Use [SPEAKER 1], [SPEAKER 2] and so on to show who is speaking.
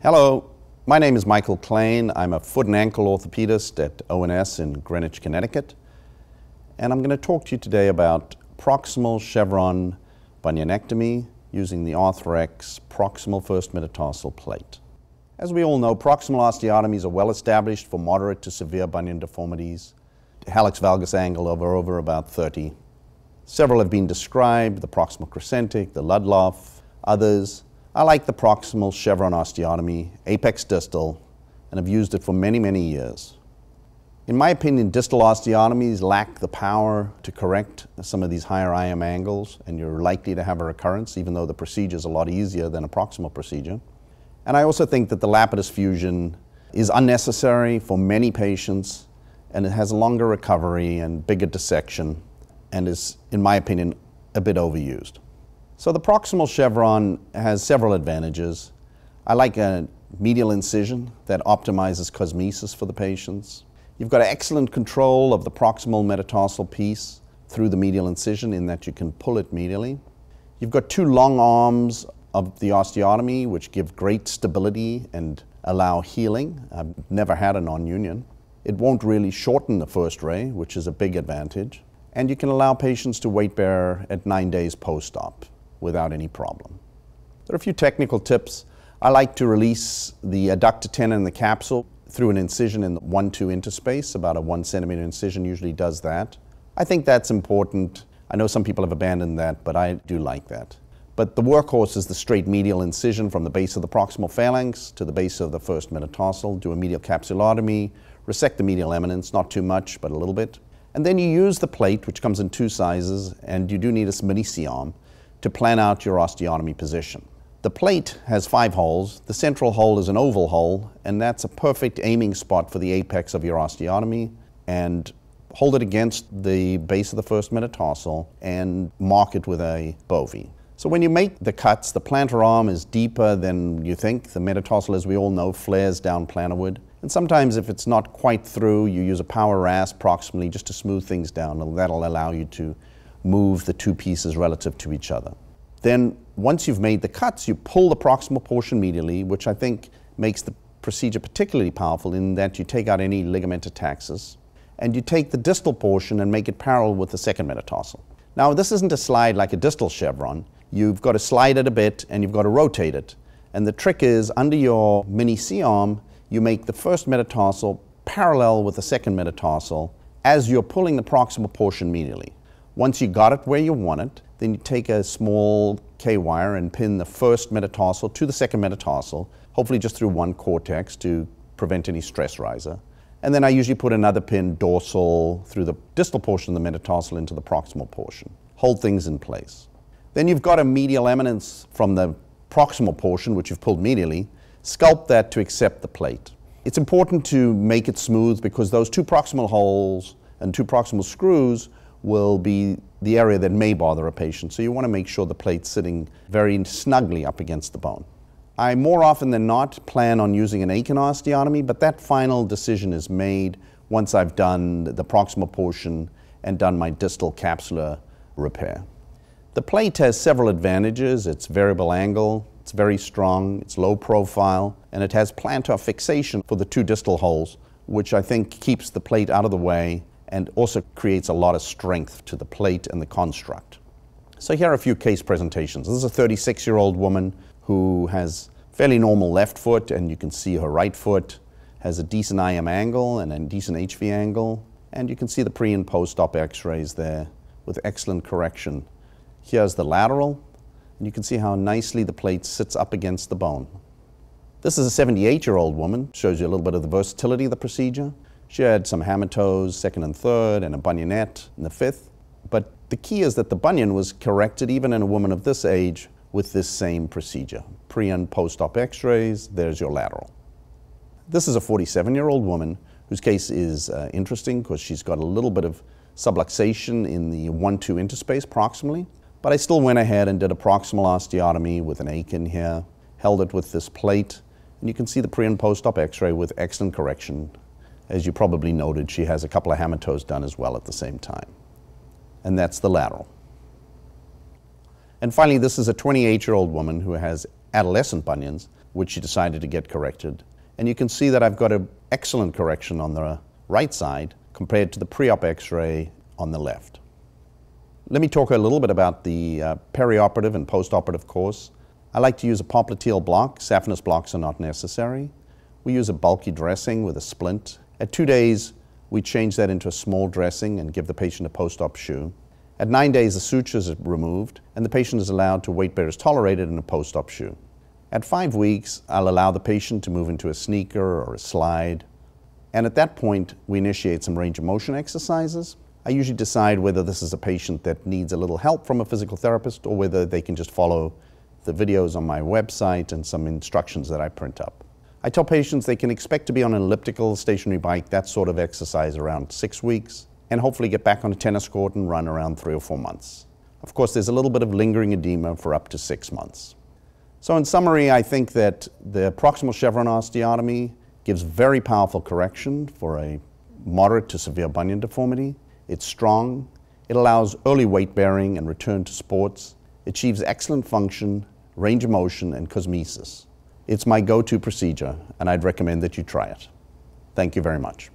[SPEAKER 1] Hello, my name is Michael Clain. I'm a foot and ankle orthopedist at ONS in Greenwich, Connecticut. And I'm going to talk to you today about proximal chevron bunionectomy using the Arthrex proximal first metatarsal plate. As we all know, proximal osteotomies are well established for moderate to severe bunion deformities. Hallux valgus angle over over about 30. Several have been described, the proximal crescentic, the Ludloff, others. I like the proximal chevron osteotomy, apex distal, and have used it for many, many years. In my opinion, distal osteotomies lack the power to correct some of these higher IM angles, and you're likely to have a recurrence, even though the procedure is a lot easier than a proximal procedure. And I also think that the Lapidus fusion is unnecessary for many patients, and it has a longer recovery and bigger dissection, and is, in my opinion, a bit overused. So the proximal chevron has several advantages. I like a medial incision that optimizes cosmesis for the patients. You've got excellent control of the proximal metatarsal piece through the medial incision in that you can pull it medially. You've got two long arms of the osteotomy which give great stability and allow healing. I've never had a non-union. It won't really shorten the first ray, which is a big advantage. And you can allow patients to weight bear at nine days post-op without any problem. There are a few technical tips. I like to release the adductor tendon in the capsule through an incision in the 1-2 interspace, about a one centimeter incision usually does that. I think that's important. I know some people have abandoned that, but I do like that. But the workhorse is the straight medial incision from the base of the proximal phalanx to the base of the first metatarsal, do a medial capsulotomy, resect the medial eminence, not too much, but a little bit. And then you use the plate, which comes in two sizes, and you do need a C-arm to plan out your osteotomy position. The plate has five holes. The central hole is an oval hole, and that's a perfect aiming spot for the apex of your osteotomy. And hold it against the base of the first metatarsal and mark it with a bovie. So when you make the cuts, the plantar arm is deeper than you think. The metatarsal, as we all know, flares down plantarward. And sometimes if it's not quite through, you use a power rasp proximally just to smooth things down. And that'll allow you to move the two pieces relative to each other. Then once you've made the cuts, you pull the proximal portion medially, which I think makes the procedure particularly powerful in that you take out any ligamentotaxis, and you take the distal portion and make it parallel with the second metatarsal. Now, this isn't a slide like a distal chevron. You've got to slide it a bit and you've got to rotate it. And the trick is, under your mini C-arm, you make the first metatarsal parallel with the second metatarsal as you're pulling the proximal portion medially. Once you got it where you want it, then you take a small K-wire and pin the first metatarsal to the second metatarsal, hopefully just through one cortex to prevent any stress riser. And then I usually put another pin dorsal through the distal portion of the metatarsal into the proximal portion. Hold things in place. Then you've got a medial eminence from the proximal portion, which you've pulled medially. Sculpt that to accept the plate. It's important to make it smooth because those two proximal holes and two proximal screws will be the area that may bother a patient. So you want to make sure the plate's sitting very snugly up against the bone. I more often than not plan on using an Akin osteotomy, but that final decision is made once I've done the proximal portion and done my distal capsular repair. The plate has several advantages. It's variable angle, it's very strong, it's low profile, and it has plantar fixation for the two distal holes, which I think keeps the plate out of the way and also creates a lot of strength to the plate and the construct. So here are a few case presentations. This is a 36-year-old woman who has fairly normal left foot, and you can see her right foot has a decent IM angle and a decent HV angle, and you can see the pre and post-op x-rays there with excellent correction. Here's the lateral, and you can see how nicely the plate sits up against the bone. This is a 78-year-old woman, shows you a little bit of the versatility of the procedure. She had some hammer toes, second and third, and a bunionette in the fifth. But the key is that the bunion was corrected even in a woman of this age with this same procedure. Pre and post-op x-rays, there's your lateral. This is a 47-year-old woman whose case is uh, interesting because she's got a little bit of subluxation in the 1-2 interspace proximally. But I still went ahead and did a proximal osteotomy with an Akin here, held it with this plate, and you can see the pre and post-op x-ray with excellent correction as you probably noted, she has a couple of hammer toes done as well at the same time. And that's the lateral. And finally, this is a 28-year-old woman who has adolescent bunions, which she decided to get corrected. And you can see that I've got an excellent correction on the right side compared to the pre-op x-ray on the left. Let me talk a little bit about the uh, perioperative and postoperative course. I like to use a popliteal block. Saphenous blocks are not necessary. We use a bulky dressing with a splint. At two days, we change that into a small dressing and give the patient a post-op shoe. At nine days, the sutures are removed and the patient is allowed to weight bear as tolerated in a post-op shoe. At five weeks, I'll allow the patient to move into a sneaker or a slide. And at that point, we initiate some range of motion exercises. I usually decide whether this is a patient that needs a little help from a physical therapist or whether they can just follow the videos on my website and some instructions that I print up. I tell patients they can expect to be on an elliptical stationary bike, that sort of exercise around six weeks, and hopefully get back on a tennis court and run around three or four months. Of course, there's a little bit of lingering edema for up to six months. So in summary, I think that the proximal chevron osteotomy gives very powerful correction for a moderate to severe bunion deformity. It's strong. It allows early weight bearing and return to sports. Achieves excellent function, range of motion, and cosmesis. It's my go-to procedure, and I'd recommend that you try it. Thank you very much.